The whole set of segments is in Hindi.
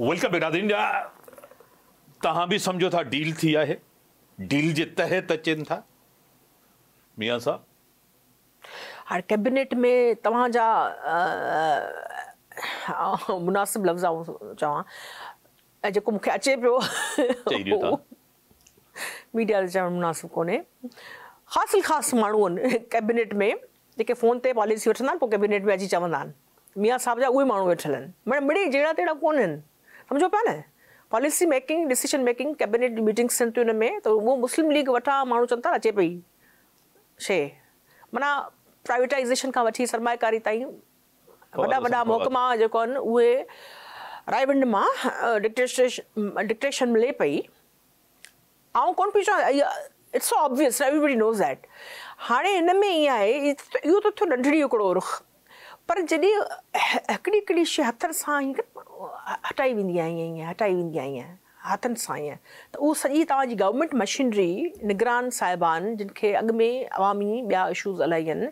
वेलकम बिरादरीन तव्हां बि सम्झो था डील थी आहे डील जे तहत अचनि था। मियाँ साहब? हाणे कैबिनेट में तव्हांजा मुनासिब लफ़्ज़ आऊँ चवां। ऐं जेको मूंखे अचे पियो। ॾियो तव्हां। मीडिया ते चवणु मुनासिब कोन्हे। ख़ासि ख़ासि माण्हू आहिनि कैबिनेट में जेके फ़ोन ते पॉलिसी वठंदा आहिनि पोइ कैबिनेट में अची चवंदा आहिनि। मियाँ साहिब जा उहे माण्हू वेठल आहिनि। माना मिड़ी जहिड़ा तहिड़ा कोन आहिनि सम्झो पिया न policy making decision making cabinet meetings थियनि थियूं हुन में त उहो मुस्लिम लीग वटां माण्हू चवनि था अचे पई। शइ माना प्राइवेटाइज़ेशन खां वठी सरमाएकारी ताईं। वॾा वॾा महकमा जेको आहिनि उहे रायविंड माँ डिक्टेशन डिक्टेशन मिले पई। आउं कोन पई चवां it's obvious everybody knows that हाणे हिन में ईअं आहे इहो त थियो नंढड़ी हिकिड़ो रुख। पर जॾहिं हिकिड़ी हिकिड़ी शइ हटाई ईअं हटाई ईअं, हथनि सां त उहो सॼी तव्हांजी गवर्नमेंट मशीनरी निगरान साहिबान, जिन खे अॻु में अवामी ॿिया इशूज़ इलाही आहिनि,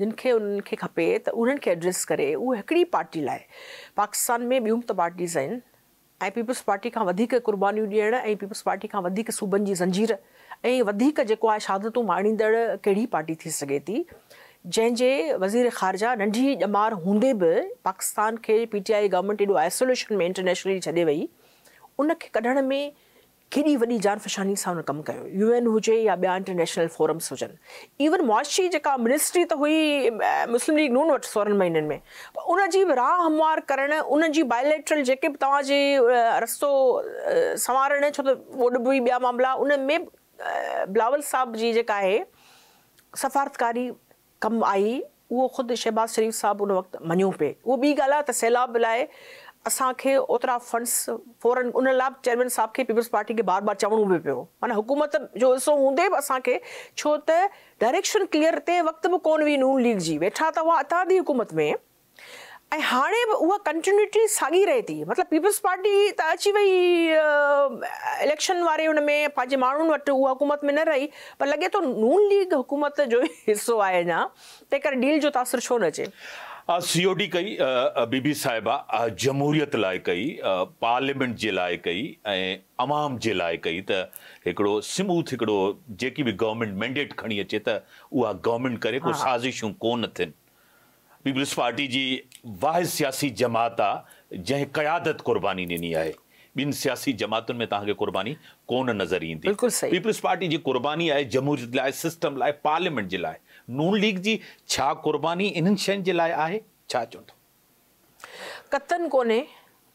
जिन खे उन्हनि खे खपे, त उन्हनि खे एड्रेस करे, उहा हिकिड़ी पार्टी लाइ। पाकिस्तान में ॿियूं त पार्टीज़ आहिनि, ऐं पीपल्स पार्टी खां वधीक क़ुर्बानियूं ॾियण, ऐं पीपल्स पार्टी वधीक सूबनि जी ज़ंजीर, ऐं वधीक जेको शहादतूं माणींदड़ पार्टी थी सघे थी? जंहिंजे वज़ीर ख़ारजा नंढी ॼमार हूंदे बि पाकिस्तान खे पी टी आई गवर्नमेंट एॾो आइसोलेशन में इंटरनेशनली छॾे वई। उनखे कढण में केॾी वॾी जान फ़शानी सां हुन कमु कयो? यू एन हुजे या इंटरनेशनल फोरम्स हुजनि। इवन मुआशी जेका मिनिस्ट्री त हुई मुस्लिम लीग नून वटि सोरहंनि महीननि में। उनजी राह हमवार करणु उनजी बायोलेट्रल जेके बि रस्तो संवारणु, छो त वोड बि ॿिया मामला, उन बिलावल साहब जी जेका सफ़ारतकारी कमु आई वो खुद शहबाज़ शरीफ़ साहब उन वक़्तु मनु पिए। उहो ॿी ॻाल्हि आहे त सैलाब लाइ असांखे फंड्स फ़ौरन उन चेयरमैन साहब के पीपल्स पार्टी के बार बार चवणो भी पो माना हुकूमत जो हिसो हूंदे बि असांखे, छो त डायरेक्शन क्लियर ते वक्त भी कोन हुई नून लीग जी। वेठा त हुआ अतादी हुकूमत में हाणे बि उहा कंटिन्यूटी साॻी रहे थी। मतिलबु पीपल्स पार्टी त अची वई इलेक्शन वारे हुन में पंहिंजे माण्हुनि वटि उहा हुकूमत में न रही। पर लॻे थो नून लीग हुकूमत जो हिसो आहे अञा तंहिं करे डील जो तासिर छो न अचे सी ओ डी कई बीबी साहिबा जमहूरियत लाइ कई पार्लियामेंट जे लाइ कई ऐं अवाम जे लाइ कई त हिकिड़ो स्मूथ हिकिड़ो जेकी बि गवर्नमेंट मैंडेट खणी अचे त उहा गवर्नमेंट करे को साज़िशूं कोन थियनि। पीपल्स पार्टी जी वाहिद सियासी जमात जंहिं क़यादत क़ुर्बानी ॾिनी आहे। ॿिनि सियासी जमातुनि में तव्हांखे क़ुर्बानी कोन नज़र ईंदी। बिल्कुलु सही। पीपल्स पार्टी जी क़ुर्बानी आहे जमहूरियत लाइ सिस्टम लाइ पार्लियामेंट जे लाइ। नून लीग जी छा क़ुर्बानी इन्हनि शयुनि जे लाइ आहे? छा चवंदो कतन कोन्हे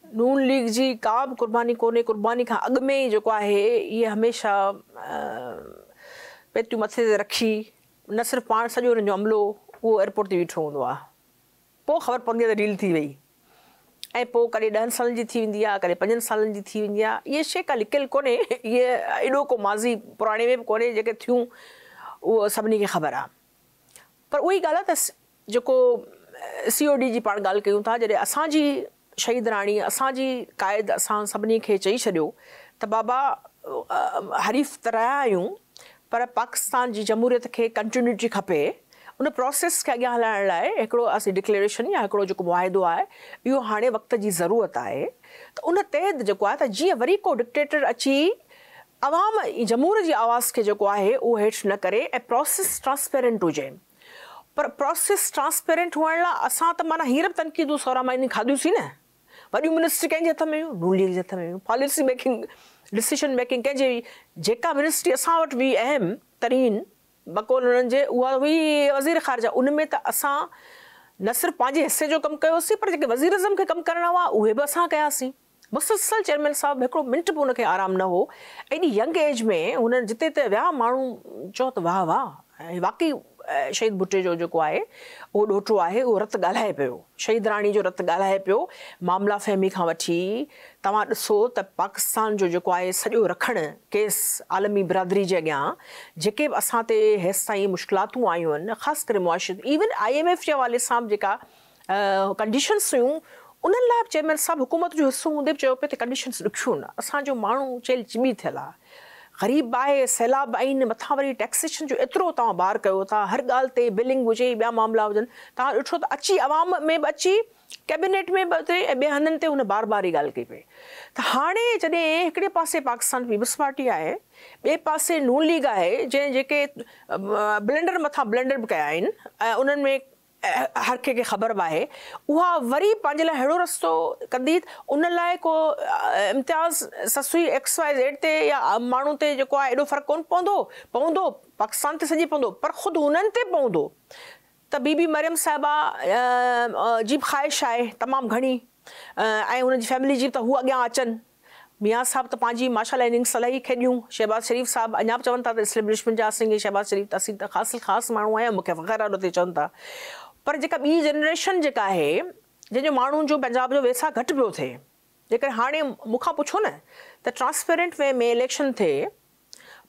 नून लीग जी का बि क़ुर्बानी कोन्हे। क़ुर्बानी खां अॻु में ई जेको आहे इहे हमेशह पेतियूं मथे ते रखी न सिर्फ़ु पाण सॼो हुननि अमलो उहो एयरपोर्ट ते बीठो हूंदो आहे। पोइ ख़बर पवंदी आहे त डील थी वई। ऐं पोइ कॾहिं ॾहनि सालनि जी थी वेंदी आहे, कॾहिं पंजनि सालनि जी थी वेंदी आहे। इहे शइ का लिकियलु कोन्हे। इहे एॾो को माज़ी पुराणे में बि कोन्हे, जेके थियूं, उहो सभिनी खे ख़बर आहे। पर उहा ई ॻाल्हि आहे त जेको सी ओ डी जी पाण ॻाल्हि कयूं था, जॾहिं असांजी शहीद राणी, असांजी क़ाइद असां सभिनी खे चई छॾियो त बाबा हरीफ़ त रहिया आहियूं, पर पाकिस्तान जी जमहूरियत खे कंटिन्यूटी खपे। उन प्रोसेस खे अॻियाँ हलाइण लाइ हिकिड़ो असीं डिक्लेरेशन या हिकिड़ो जेको मुआदो आहे इहो वक़्त जी ज़रूरत आहे त उन तहत जेको आहे त वरी को डिक्टेटर अची आवाम जमूर जी आवाज़ खे जेको आहे, उहो हेठि न करे ऐं प्रोसेस ट्रांसपेरेंट हुजे। पर प्रोसेस ट्रांसपेरेंट हुअण असां त माना हींअर बि तनक़ीदूं सोरहं महीने खाधियूंसीं न। वॾियूं मिनिस्ट्री कंहिंजे हथ में हुयूं? नून लीग जे हथ में पॉलिसी मेकिंग डिसीशन मेकिंग कंहिंजी मिनिस्ट्री असां वटि हुई अहम, तरीन बकोल हुननि हुई वज़ीर ख़ारजा उन में त असां न सिर्फ़ु पंहिंजे हिसे जो कमु कयोसीं, पर जेके वज़ीर अज़म खे कमु करणा हुआ, उहे बि असां कयासीं। मुसलसल चेयरमैन साहिबु, हिकिड़ो मिंट बि हुनखे आराम न हो। एॾी यंग एज में हुननि जिते ते विया माण्हू चओ त वाह वाह वाक़ई शहीद भुट्टे जो जेको आहे, उहो ॾोटो आहे, उहो रत ॻाल्हाए पियो। शहीद राणी जो रत ॻाल्हाए पियो। मामला फ़हमी खां वठी तव्हां ॾिसो त पाकिस्तान जो जेको आहे, सॼो रखणु केस आलमी बिरादरी जे अॻियाँ, जेके बि असां ते हेसि ताईं मुश्किलातूं आयूं आहिनि, ख़ासि करे मुआशिद इवन आई एम एफ़ जे हवाले सां बि जेका कंडीशन्स हुयूं, उन्हनि लाइ बि चेयरमैन साहिबु हुकूमत जो हिसो हूंदे बि चयो पियो त कंडीशन्स ॾुखियूं न। असांजो माण्हू चेल चिमी थियल आहे। ग़रीब आहे, सैलाब आहिनि, मथां वरी टैक्सेशन जो एतिरो तव्हां बार कयो था, हर ॻाल्हि ते बिलिंग हुजे, ॿिया मामला हुजनि, तव्हां ॾिठो त अची आवाम में बि अची कैबिनेट में बि उते ऐं ॿिए हंधनि ते हुन बार बार ई ॻाल्हि कई पई त हाणे जॾहिं हिकिड़े पासे पाकिस्तान पीपल्स पार्टी आहे, ॿिए पासे नून लीग आहे, जंहिं जेके ब्लेंडर मथां ब्लेंडर बि कया आहिनि, ऐं में हर कंहिंखे ख़बर बि आहे उहा वरी पंहिंजे लाइ अहिड़ो रस्तो कंदी, उन लाइ को इम्तियाज़ ससुई एक्स वाए ज़ेड ते या माण्हू ते जेको आहे, एॾो फ़र्क़ु कोन पवंदो। पवंदो, पाकिस्तान ते सॼी पवंदो, पर ख़ुदि उन्हनि ते पवंदो। त बीबी मरियम साहिबा जी बि ख़्वाहिश आहे तमामु घणी ऐं हुनजी फैमिली जी त हू अॻियाँ अचनि। मियाँ साहब त पंहिंजी माशा इनिंग्स इलाही खेॾियूं। शहबाज़ शरीफ़ साहिबु अञा बि था इस्टेब्लिशमेंट जा असांखे शहबाज़ शरीफ़ असीं त ख़ासि ख़ासि माण्हू आहियूं, मूंखे फ़ख़्रु आहे ते चवनि था। पर जेका ॿी जनरेशन जेका आहे, जंहिंजो माण्हुनि जो पंजाब जो वैसा घटि पियो थिए, जेकर हाणे मूंखां पुछो न, त ट्रांसपेरेंट वे में इलेक्शन थिए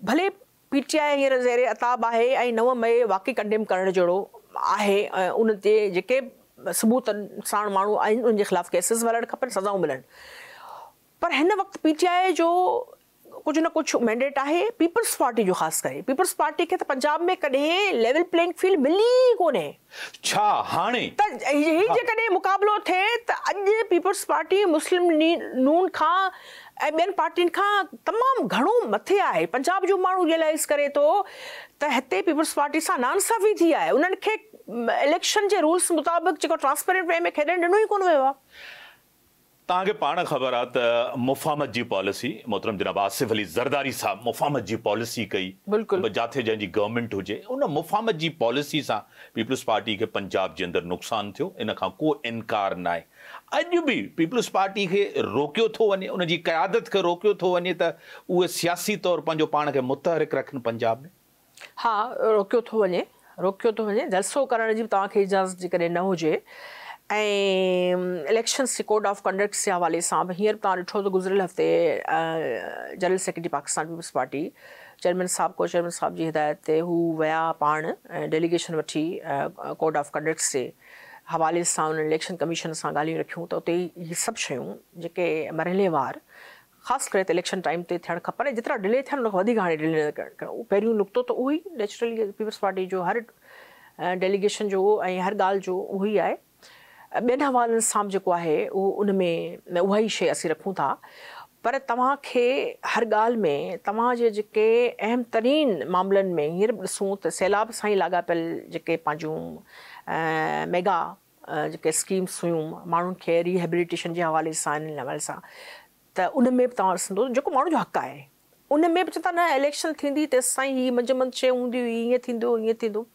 भले पी टी आई ज़ेरे अताब ऐं नव मई वाक़ई कंडेम करण जहिड़ो आहे, ऐं उन ते जेके सबूत साण माण्हू आहिनि उनजे केसिस हलणु खपनि, सज़ाऊं मिलनि। पर हिन वक़्तु पी टी जो कुझु न कुझु मैंडेट आहे पीपल्स पार्टी जो ख़ासि करे। पीपल्स पार्टी खे त पंजाब में कॾहिं लेवल प्लेइंग फ़ील्ड मिली कोन्हे छा हाणे। त ही। जेकॾहिं मुक़ाबिलो थिए त अॼु पीपल्स पार्टी मुस्लिम नून खां ऐं ॿियनि पार्टियुनि खां तमामु घणो मथे आहे। पंजाब जो माण्हू रियलाइज़ करे थो त हिते पीपल्स पार्टी सां नानसाफ़ी थी आहे। उन्हनि खे इलेक्शन जे रूल्स मुताबिक़ जेको ट्रांसपेरेंट वे में खेॾणु ॾिनो ई कोन वियो आहे। तव्हांखे पाण ख़बर आहे त मुफ़ामत जी पॉलिसी मोहतरम जनाब आसिफ़ अली ज़रदारी साहब मुफ़ामत जी पॉलिसी कई। बिल्कुलु। जिथे जंहिंजी गवर्नमेंट हुजे उन मुफ़ामत जी पॉलिसी सां पीपल्स पार्टी खे पंजाब जे अंदरि नुक़सानु थियो इन खां को इनकार न आहे अॼु बि पीपल्स पार्टी खे रोकियो थो वञे उनजी क़यादत खे रोकियो थो वञे त उहे सियासी तौरु पंहिंजो पाण खे मुतहरिक रखनि पंजाब में? हा रोकियो थो वञे रोकियो थो वञे। जलसो करण जी बि तव्हांखे इजाज़त जेकॾहिं न हुजे। ऐं इलेक्शन्स कोड ऑफ़ कंडक्ट जे हवाले सां बि हींअर तव्हां ॾिठो त गुज़िरियल हफ़्ते general secretary Pakistan Peoples Party chairman साहब को चेयरमैन साहब जी हिदायत ते हू, विया, पाण ऐं डेलीगेशन वठी कोड ऑफ़ कंडक्ट जे हवाले सां उन्हनि इलेक्शन कमीशन सां ॻाल्हियूं रखियूं त उते इहे सभु शयूं जेके मरहलेवार ख़ासि करे त इलेक्शन टाइम ते थियणु खपनि जेतिरा डिले थियनि उन वधीक हाणे डिले न करणु पहिरियों नुक़्तो त पीपल्स पार्टी जो हर डेलीगेशन जो ऐं हर ॻाल्हि जो उहो ई ॿियनि हवालनि सां बि जेको आहे, उहो उन था। पर तव्हांखे हर ॻाल्हि में, तव्हांजे जेके अहम तरीन मामलनि में, हींअर बि ॾिसूं सैलाब सां ई लाॻापियल जेके मेगा जेके स्कीम्स हुयूं, माण्हुनि खे रिहेबिलिटेशन जे हवाले सां, इन हवाले सां, त उन में बि तव्हां ॾिसंदो, जेको माण्हू जो हक़ु आहे। उन में बि चवंदा न इलेक्शन थींदी तेसि ताईं हीअ मंझि मंझि शइ हूंदी हुई ईअं थींदो ईअं थींदो।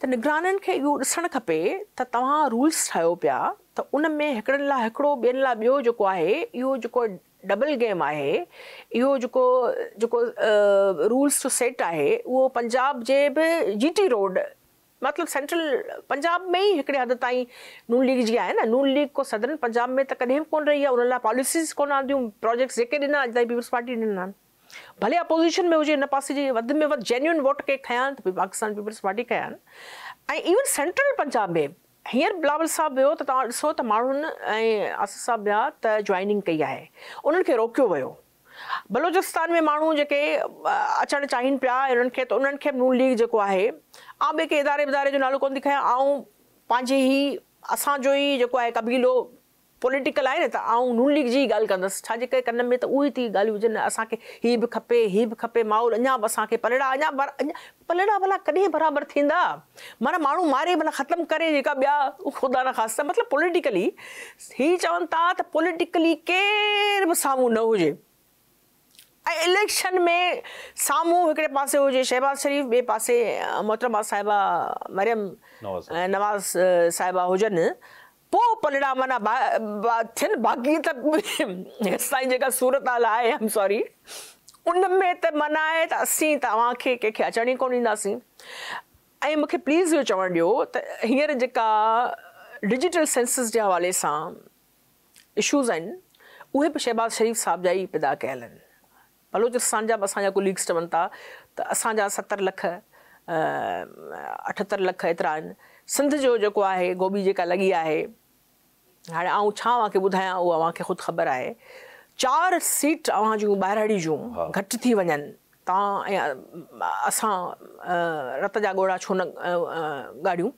त निगराननि खे इहो ॾिसणु खपे त तव्हां रूल्स ठाहियो पिया, त उन में हिकिड़नि लाइ हिकिड़ो, ॿियनि लाइ ॿियो जेको आहे, इहो जेको डबल गेम आहे, इहो जेको जेको रूल्स जो सेट आहे, उहो पंजाब जे बि जी टी रोड मतिलबु सेंट्रल पंजाब में ई हिकिड़े हद ताईं नून लीग जी आहे न, नून लीग को सदन पंजाब में त कॾहिं बि कोन रही आहे, उन लाइ पॉलिसीज़ कोन आंदियूं प्रोजेक्ट्स जेके ॾिना अॼु ताईं पीपल्स पार्टी ॾिना आहिनि। भले अपोज़िशन में हुजे हिन पासे जी में जेन्यून वोट के खयां आहिनि त पाकिस्तान पीपल्स पार्टी ऐं इवन सेंट्रल पंजाब में हींअर बिलावल साहब वियो त तव्हां ॾिसो त आसिफ़ साहब विया त जॉइनिंग कई आहे उन्हनि खे रोकियो वियो बलोचिस्तान में माण्हू जेके अचणु चाहिनि खे, त उन्हनि नून लीग जेको आहे, आउं ॿिए के इदारे विदारे जो नालो कोन थी खयां ऐं पंहिंजे ई असांजो ई जेको कबीलो पॉलिटिकल आहे न त नून लीग जी ॻाल्हि कंदसि छाजे करे कन में त उहो ई थी ॻाल्हियूं हुजनि असांखे हीअ बि खपे हीअ बि खपे माहौल अञा बि असांखे पलड़ा अञा अञा पलड़ा भला कॾहिं बराबरि थींदा? माना माण्हू मारे भला ख़तमु करे जेका ॿिया ख़ुदा न ख़ासि मतिलबु पॉलिटिकली हीअ चवनि था त पॉलिटिकली केर बि साम्हूं न हुजे। ऐं इलेक्शन में साम्हूं हिकिड़े पासे हुजे शहबाज़ शरीफ़ ॿिए पासे मोहतरमा साहिबा मरियम नवाज़ साहिबा हुजनि पोइ पलड़ा माना थियनि बाक़ी त असांजी जेका सूरत हाल आहे एम सॉरी उन में त माना आहे त असीं तव्हांखे कंहिंखे अचण ई कोन ईंदासीं ऐं मूंखे प्लीज़ इहो चवणु ॾियो त हींअर जेका डिजिटल सेंसिस जे हवाले सां इशूज़ आहिनि, उहे बि शहबाज़ शरीफ़ साहिब जा पैदा कयल आहिनि। बलोचिस्तान जा बि, असांजा कुलीग्स चवनि था, त असांजा सतरि लख अठहतरि लख एतिरा आहिनि। सिंध जो जेको आहे गोभी जी लगी है हाँ आउं छा अव्हांखे ॿुधायां उहा अव्हांखे ख़ुदि ख़बर आहे। चार सीट अव्हां जूं जो जूं घटि थी वञनि। तव्हां ऐं असां रत जा ॻोढ़ा छो न ॻाढ़ियूं?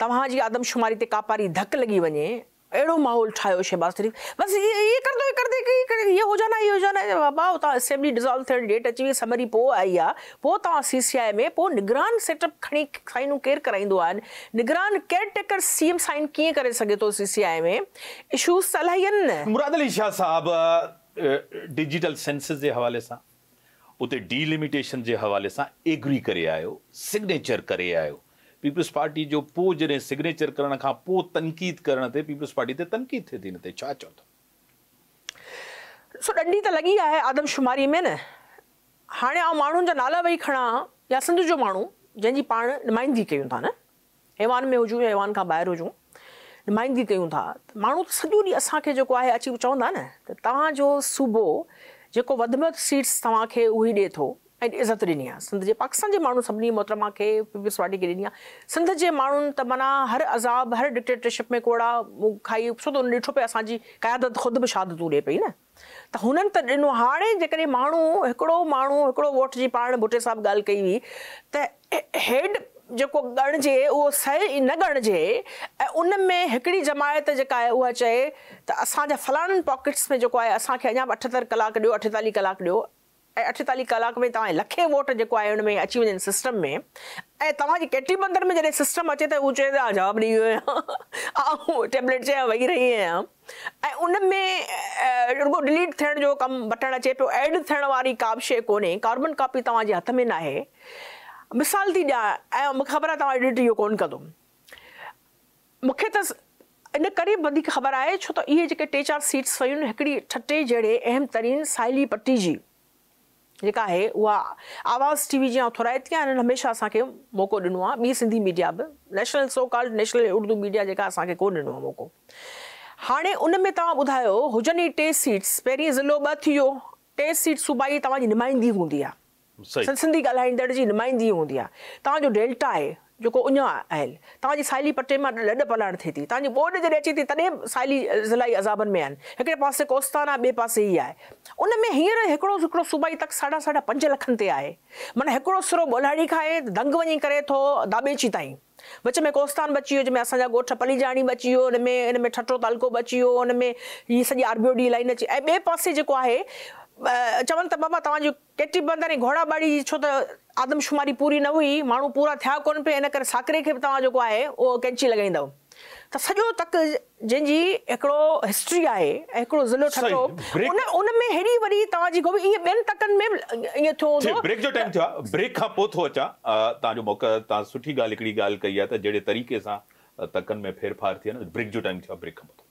तव्हांजी आदमशुमारी ते कापारी धक लगी वञे अहिड़ो माहौल ठाहियो शहबाज़ शरीफ़ बसि इहे इहे कर दो इहे कर दे कि इहे हुजनि इहे हुजनि बाबा हुतां असेंबली डिज़ोल्व थियण डेट अची वई समरी पोइ आई आहे तव्हां सी आई में निगरान सेटअप खणी साइनूं केरु कराईंदो निगरान caretaker C M sign कीअं करे सघे सी सी आई में। इशूज़ त इलाही आहिनि न। मुराद अली शाह साहब डिजिटल सेंसस जे हवाले सां, उते डीलिमिटेशन जे हवाले सां एग्री करे आयो सिग्नेचर करे आयो। पीपल्स पार्टी जो पोइ जॾहिं सिग्नेचर करण खां पोइ तनक़ीद करण ते पीपल्स पार्टी ते तनक़ीद थिए थी ते, छा चओ सो ॾंडी त लॻी आहे आदमशुमारी में न, हाणे आउं माण्हुनि जा नाला वेही खणा या सिंध जो माण्हू, जंहिंजी पाण नुमाइंदगी कयूं था न ऐवान में हुजूं या ऐवान खां ॿाहिरि हुजूं, नुमाइंदगी कयूं था माण्हू त सॼो ॾींहुं असांखे जेको आहे अची चवंदा न, त तव्हांजो सूबो जेको वधि में सीट्स तव्हांखे उही ॾिए थो ऐं इज़त ॾिनी सिंध जे, पाकिस्तान जे माण्हू सभिनी मोहतरमा खे पीपल्स पार्टी खे ॾिनी आहे। सिंध जे माण्हुनि त माना हर अज़ाब, हर डिक्टेटरशिप में कोड़ा खाई छो त हुन ॾिठो पिए असांजी क़यादत ख़ुदि बि शहादतूं ॾिए पई न। त हुननि त ॾिनो, हाणे जेकॾहिं माण्हू, हिकिड़ो वोट जी पाण भुटे साहिबु ॻाल्हि कई हुई, त हेड जेको ॻणिजे, उहो सही न ॻणिजे, ऐं उन जमायत जेका आहे, उहा चए त असांजा पॉकेट्स में जेको आहे, असांखे अञा कलाक ॾियो कलाक अठेतालीह कलाक में तव्हां लखे वोट जेको आहे हुन में अची वञनि सिस्टम में। ऐं तव्हांजी केटी बंदर में जॾहिं सिस्टम अचे त उहो चए त जवाबु ॾेई वियो आहियाँ। ऐं टेबलेट चयां वेही रही आहियाँ। ऐं उन में रुॻो डिलीट थियण जो कमु बटण अचे पियो एड थियण वारी का बि शइ कोन्हे। कार्बन कॉपी तव्हांजे हथ में न आहे मिसाल थी ॾियाँ, ऐं मूंखे ख़बर आहे तव्हां एडिट इहो कोन्ह कंदो। मूंखे त इन करे वधीक ख़बर आहे, छो त इहे जेके टे चारि सीट्स वयूं आहिनि हिकिड़ी जहिड़े अहम तरीन साइली पट्टी जी। जेका आहे उहा आवाज़ टी वी जी ऑथोराइटी आहे हिननि हमेशह असांखे मौक़ो ॾिनो आहे ॿी सिंधी मीडिया बि। National so called national Urdu media जेका असांखे कोन ॾिनो आहे मौक़ो। हाणे उन में तव्हां ॿुधायो हुजनि ई टे सीट्स पहिरीं ज़िलो ॿ थी वियो टे सीट सूबाई तव्हांजी नुमाइंदगी हूंदी आहे सिंधी ॻाल्हाईंदड़ जी नुमाइंदगी हूंदी आहे तव्हांजो डेल्टा आहे जेको उञ आयल तव्हांजी साइली पटे माँ लॾ पलाण थिए थी तव्हांजी ॿोॾ जॾहिं अचे थी तॾहिं साइली ज़िलाई अज़ाबनि में आहिनि हिकिड़े पासे कोस्तान आहे ॿिए पासे ई आहे उन में हींअर सूबाई तक साढा साढा पंज लखनि ते आहे माना हिकिड़ो सिरो ॿोलाड़ी खाए दंग वञी करे थो दाॿेची ताईं विच में कोस्तान बची वियो जंहिंमें असांजा ॻोठ बची वियो हुन में हिन ठठो तालको बची वियो हुन में हीअ सॼी लाइन अची ऐं ॿिए पासे जेको आहे चवनि त बाबा तव्हांजी केटी बंदर ऐं घोड़ा बाड़ी छो त आदमशुमारी पूरी न हुई माण्हू पूरा थिया कोन पिया इन करे साकरे खे बि तव्हां जेको आहे उहो कैंची लॻाईंदव त सॼो तक जंहिंजी हिकिड़ो हिस्ट्री आहे हिकिड़ो ज़िलो सही, उन उन में हेॾी वॾी तव्हांजी गोभी ईअं ॿियनि तकनि में बि ईअं थियो हूंदो ब्रेक जो टाइम थियो आहे ब्रेक खां पोइ थो अचां तव्हांजो मौक़ो तव्हां सुठी ॻाल्हि हिकिड़ी ॻाल्हि कई आहे त जहिड़े तरीक़े सां तकनि में फेरफार थिए न ब्रेक जो टाइम थियो आहे ब्रेक खां पोइ